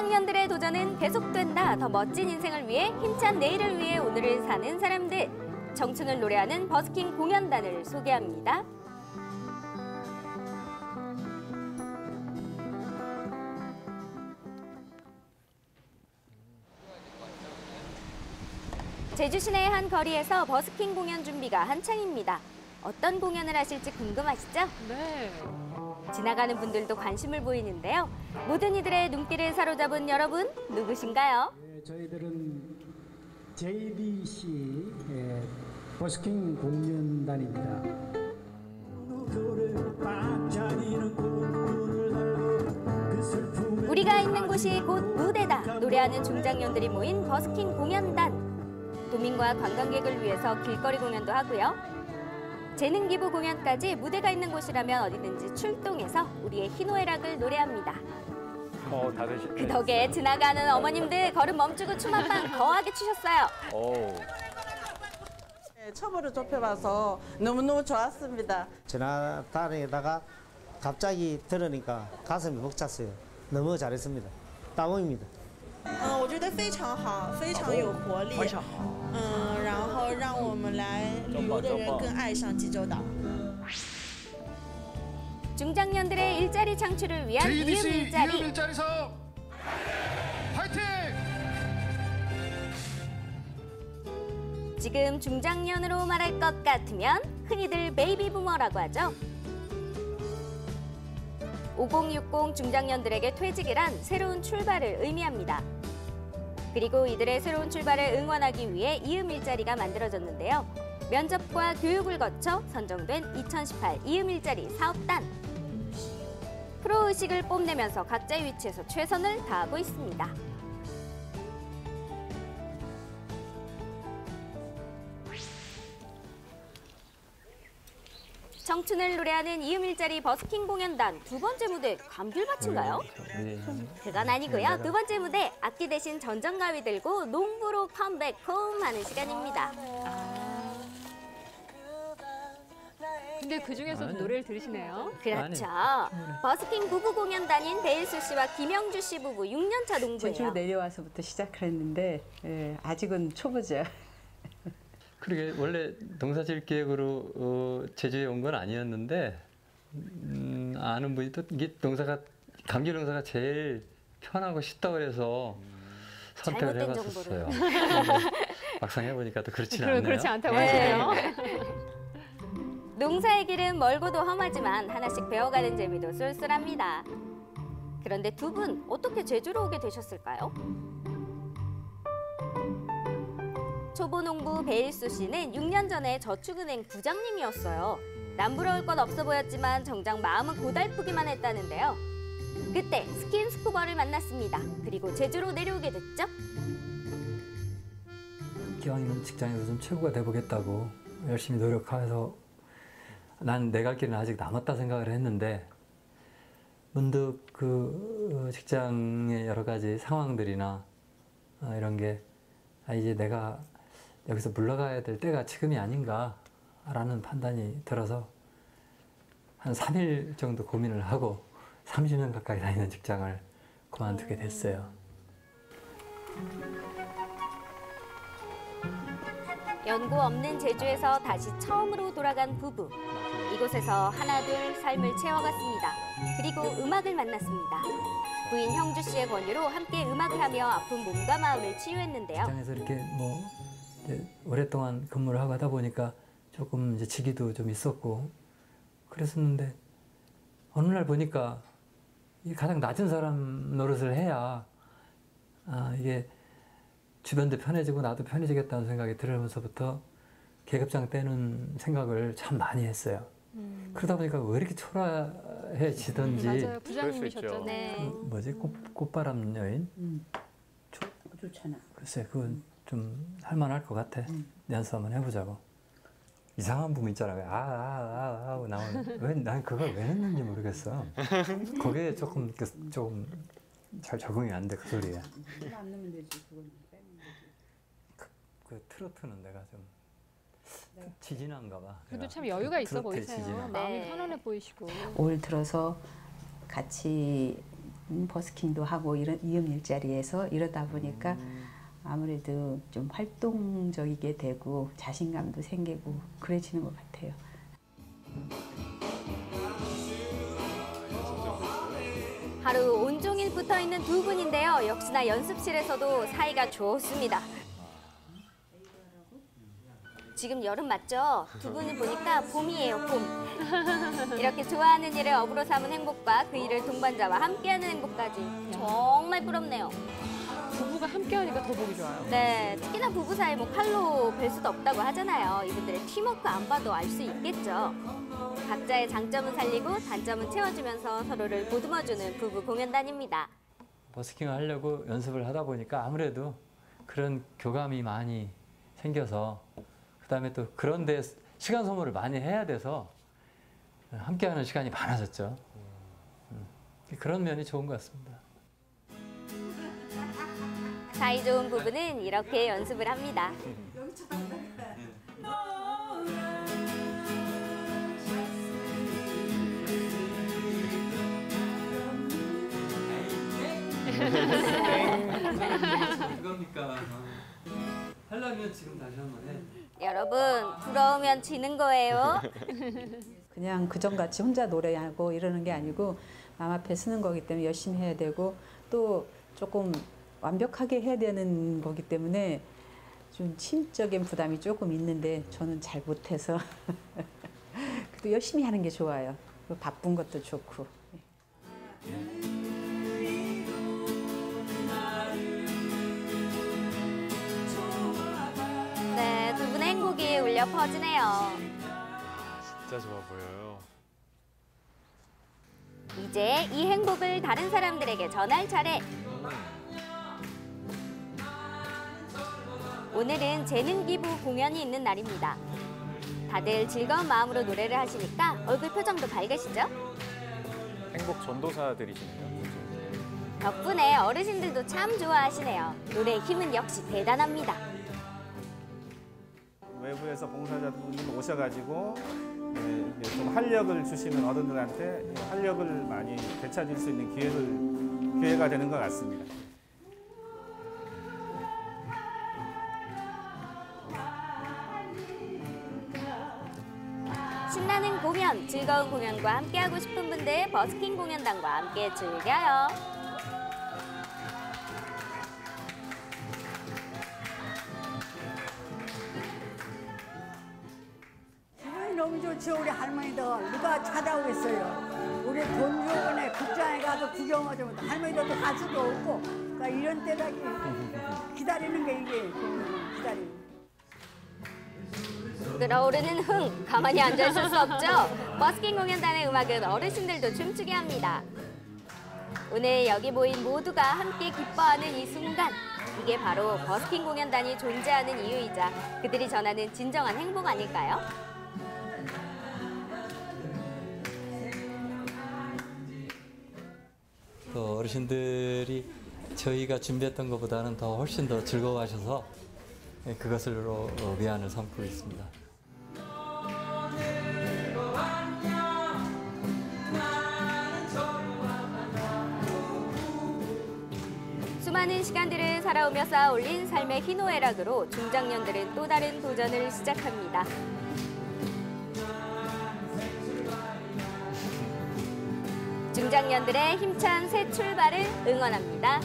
중장년들의 도전은 계속된다. 더 멋진 인생을 위해 힘찬 내일을 위해 오늘을 사는 사람들. 청춘을 노래하는 버스킹 공연단을 소개합니다. 제주 시내의 한 거리에서 버스킹 공연 준비가 한창입니다. 어떤 공연을 하실지 궁금하시죠? 네. 지나가는 분들도 관심을 보이는데요. 모든 이들의 눈길을 사로잡은 여러분 누구신가요? 예, 저희들은 JBC 예, 버스킹 공연단입니다. 우리가 있는 곳이 곧 무대다. 노래하는 중장년들이 모인 버스킹 공연단. 도민과 관광객을 위해서 길거리 공연도 하고요. 재능 기부 공연까지 무대가 있는 곳이라면 어디든지 출동해서 우리의 희노애락을 노래합니다. 어, 다들 시- 그 덕에 지나가는 어머님들 걸음 멈추고 춤 한 방 거하게 추셨어요. 오. 네, 처음으로 접해봐서 너무너무 좋았습니다. 지나다니다가 갑자기 들으니까 가슴이 벅찼어요. 너무 잘했습니다. 따봉입니다. 嗯，我觉得非常好，非常有活力。 嗯，然后让我们来旅游的人更爱上济州岛。 중장년들의 일자리 창출을 위한 이음 JDC 일자리. 이음 일자리 사업 화이팅! 지금 중장년으로 말할 것 같으면 흔히들 베이비 부머라고 하죠. 5060 중장년들에게 퇴직이란 새로운 출발을 의미합니다. 그리고 이들의 새로운 출발을 응원하기 위해 이음 일자리가 만들어졌는데요. 면접과 교육을 거쳐 선정된 2018 이음 일자리 사업단. 프로 의식을 뽐내면서 각자의 위치에서 최선을 다하고 있습니다. 청춘을 노래하는 이음 일자리 버스킹 공연단 두 번째 무대 감귤밭인가요? 네. 그건 아니고요. 두 번째 무대 악기 대신 전정가위 들고 농부로 컴백 홈 하는 시간입니다. 근데 그 중에서도 노래를 들으시네요. 그렇죠. 버스킹 부부 공연단인 베일수 씨와 김영주 씨 부부 6년차 제주로 농부예요. 내려와서부터 시작을 했는데 예, 아직은 초보죠. 그러게 원래 농사질 계획으로 어, 제주에 온 건 아니었는데 음, 아는 분이 또 이게 농사가 감귤 농사가 제일 편하고 쉽다고 그래서 선택을 잘못된 해봤었어요. 근데 막상 해보니까 또 그렇진 않네요. 그렇지 않다고 네. 하시네요. 농사의 길은 멀고도 험하지만 하나씩 배워가는 재미도 쏠쏠합니다. 그런데 두 분 어떻게 제주로 오게 되셨을까요? 초보 농부 베일수 씨는 6년 전에 저축은행 부장님이었어요. 남부러울 건 없어 보였지만 정작 마음은 고달프기만 했다는데요. 그때 스킨스쿠버를 만났습니다. 그리고 제주로 내려오게 됐죠. 기왕이면 직장에서 좀 최고가 돼보겠다고 열심히 노력해서 난 내 갈 길은 아직 남았다 생각을 했는데 문득 그 직장의 여러 가지 상황들이나 어, 이런 게 아, 이제 내가 여기서 물러가야 될 때가 지금이 아닌가라는 판단이 들어서 한 3일 정도 고민을 하고 30년 가까이 다니는 직장을 그만두게 됐어요. 연고 없는 제주에서 다시 처음으로 돌아간 부부. 이곳에서 하나둘 삶을 채워갔습니다. 그리고 음악을 만났습니다. 부인 형주 씨의 권유로 함께 음악을 하며 아픈 몸과 마음을 치유했는데요. 직장에서 이렇게 뭐 오랫동안 근무를 하고 하다 보니까 조금 이제 지기도 좀 있었고 그랬었는데 어느 날 보니까 이 가장 낮은 사람 노릇을 해야 아 이게 주변도 편해지고 나도 편해지겠다는 생각이 들으면서부터 계급장 떼는 생각을 참 많이 했어요. 그러다 보니까 왜 이렇게 초라해지던지 음, 맞아요. 부장님이셨죠. 네. 그 뭐지 꽃, 꽃바람 여인 좋잖아. 글쎄 그건 좀 할만할 것 같아. 연습 한번 해보자고. 이상한 부분 있잖아. 왜 아, 아, 아, 아 하고 나오는. 왜, 난 그걸 왜 했는지 모르겠어. 거기에 조금, 그- 조금 잘 적응이 안 돼, 그 소리에. 안 넣으면 되지 그건 빼면 되지. 그 트로트는 내가 좀 지진한가 봐. 그래도. 참 여유가 있어 트로트에 보이세요. 지진한. 네. 마음이 편안해 보이시고. 올 들어서 같이 음, 버스킹도 하고 이런 이음 일자리에서 이러다 보니까 아무래도 좀 활동적이게 되고 자신감도 생기고 그래지는 것 같아요. 하루 온종일 붙어 있는 두 분인데요. 역시나 연습실에서도 사이가 좋습니다. 지금 여름 맞죠? 두 분을 보니까 봄이에요, 봄. 이렇게 좋아하는 일을 업으로 삼은 행복과 그 일을 동반자와 함께하는 행복까지 정말 부럽네요. 부부가 함께 하니까 더 보기 좋아요. 네, 특히나 부부 사이 뭐 칼로 뵐 수도 없다고 하잖아요. 이분들의 팀워크 안 봐도 알 수 있겠죠. 각자의 장점은 살리고 단점은 채워주면서 서로를 보듬어주는 부부 공연단입니다. 버스킹을 하려고 연습을 하다 보니까 아무래도 그런 교감이 많이 생겨서 그다음에 또 그런 데 시간 소모를 많이 해야 돼서 함께하는 시간이 많아졌죠. 음, 그런 면이 좋은 것 같습니다. 사이 좋은 부부는 이렇게 연습을 합니다. 그겁니까? 하려면 지금 다시 한번 해. 여러분, 부러우면 지는 거예요. 그냥 그전같이 혼자 노래하고 이러는 게 아니고 남 앞에 서는 거기 때문에 열심히 해야 되고 또 조금 완벽하게 해야 되는 거기 때문에 좀 심적인 부담이 조금 있는데 저는 잘 못해서 그래도 열심히 하는 게 좋아요. 바쁜 것도 좋고. 네, 두 분의 행복이 울려 퍼지네요. 진짜 좋아 보여요. 이제 이 행복을 다른 사람들에게 전할 차례. 오늘은 재능 기부 공연이 있는 날입니다. 다들 즐거운 마음으로 노래를 하시니까 얼굴 표정도 밝으시죠? 행복 전도사들이시네요. 덕분에 어르신들도 참 좋아하시네요. 노래의 힘은 역시 대단합니다. 외부에서 봉사자분들 오셔가지고 예, 이제 좀 활력을 주시는 어른들한테 활력을 많이 되찾을 수 있는 기회를 기회가 되는 것 같습니다. 신나는 공연, 즐거운 공연과 함께하고 싶은 분들 버스킹 공연단과 함께 즐겨요. 너무 좋죠 우리 할머니들. 누가 찾아오겠어요? 우리 돈 주고네 극장에 가서 구경하자면 할머니들도 갈 수도 없고. 그러니까 이런 때다 기다리는 게 이게 기다리는 끓어오르는 흥, 가만히 앉아있을 수 없죠. 버스킹 공연단의 음악은 어르신들도 춤추게 합니다. 오늘 여기 모인 모두가 함께 기뻐하는 이 순간. 이게 바로 버스킹 공연단이 존재하는 이유이자 그들이 전하는 진정한 행복 아닐까요? 또 어르신들이 저희가 준비했던 것보다는 더 훨씬 더 즐거워하셔서 예, 그것으로 어, 위안을 삼고 있습니다. 수많은 시간들을 살아오며 쌓아 올린 삶의 희노애락으로 중장년들은 또 다른 도전을 시작합니다. 중장년들의 힘찬 새 출발을 응원합니다.